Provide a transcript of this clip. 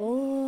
Oh.